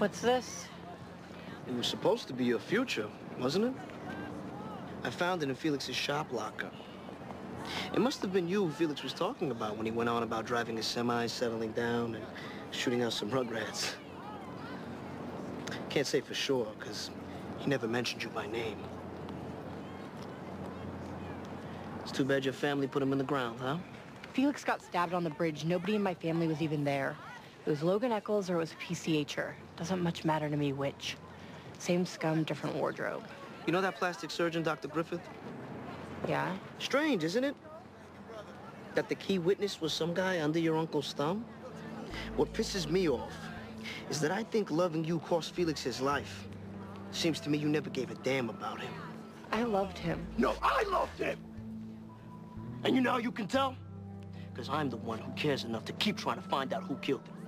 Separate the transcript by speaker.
Speaker 1: What's this?
Speaker 2: It was supposed to be your future, wasn't it? I found it in Felix's shop locker. It must have been you Felix was talking about when he went on about driving a semi, settling down, and shooting out some rugrats. Can't say for sure, because he never mentioned you by name. It's too bad your family put him in the ground, huh?
Speaker 1: Felix got stabbed on the bridge. Nobody in my family was even there. It was Logan Echolls or it was PCHer. Doesn't much matter to me which. Same scum, different wardrobe.
Speaker 2: You know that plastic surgeon, Dr. Griffith?
Speaker 1: Yeah?
Speaker 2: Strange, isn't it? That the key witness was some guy under your uncle's thumb? What pisses me off is that I think loving you cost Felix his life. Seems to me you never gave a damn about him.
Speaker 1: I loved him.
Speaker 2: No, I loved him! And you know how you can tell? Because I'm the one who cares enough to keep trying to find out who killed him.